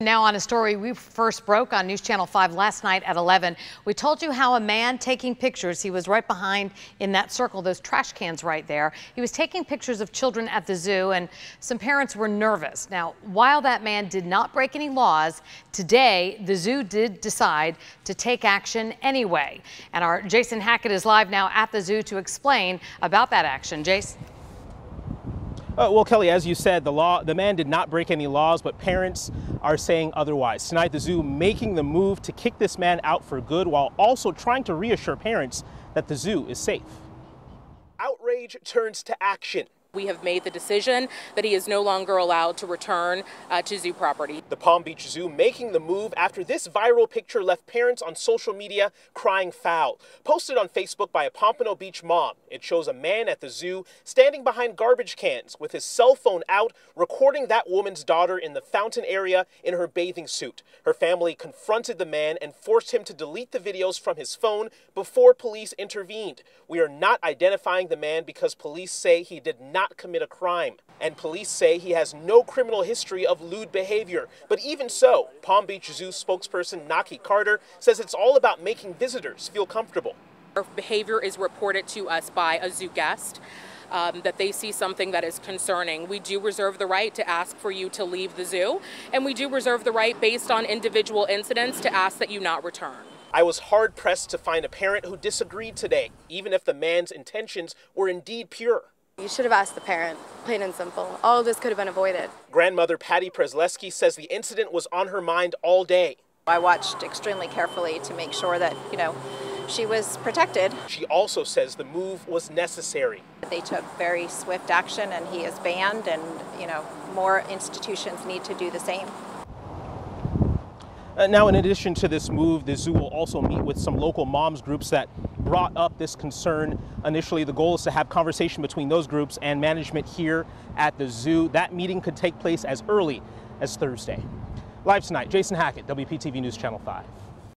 Now on a story we first broke on News Channel 5 last night at 11. We told you how a man taking pictures, he was right behind in that circle, those trash cans right there. He was taking pictures of children at the zoo and some parents were nervous. Now, while that man did not break any laws, today the zoo did decide to take action anyway. And our Jason Hackett is live now at the zoo to explain about that action. Jason. Uh, well, Kelly, as you said, the law, the man did not break any laws, but parents are saying otherwise. Tonight, the zoo making the move to kick this man out for good while also trying to reassure parents that the zoo is safe. Outrage turns to action. We have made the decision that he is no longer allowed to return uh, to zoo property. The Palm Beach Zoo making the move after this viral picture left parents on social media crying foul. Posted on Facebook by a Pompano Beach mom, it shows a man at the zoo standing behind garbage cans with his cell phone out, recording that woman's daughter in the fountain area in her bathing suit. Her family confronted the man and forced him to delete the videos from his phone before police intervened. We are not identifying the man because police say he did not not commit a crime. And police say he has no criminal history of lewd behavior. But even so, Palm Beach Zoo spokesperson Naki Carter says it's all about making visitors feel comfortable. Our behavior is reported to us by a zoo guest. Um, that they see something that is concerning. We do reserve the right to ask for you to leave the zoo, and we do reserve the right, based on individual incidents, to ask that you not return. I was hard pressed to find a parent who disagreed today, even if the man's intentions were indeed pure. You should have asked the parent, plain and simple. All of this could have been avoided. Grandmother Patty Presleski says the incident was on her mind all day. I watched extremely carefully to make sure that, you know, she was protected. She also says the move was necessary. They took very swift action and he is banned and, you know, more institutions need to do the same. Uh, now, in addition to this move, the zoo will also meet with some local moms groups that brought up this concern initially. The goal is to have conversation between those groups and management here at the zoo. That meeting could take place as early as Thursday. Live tonight, Jason Hackett, WPTV News Channel 5.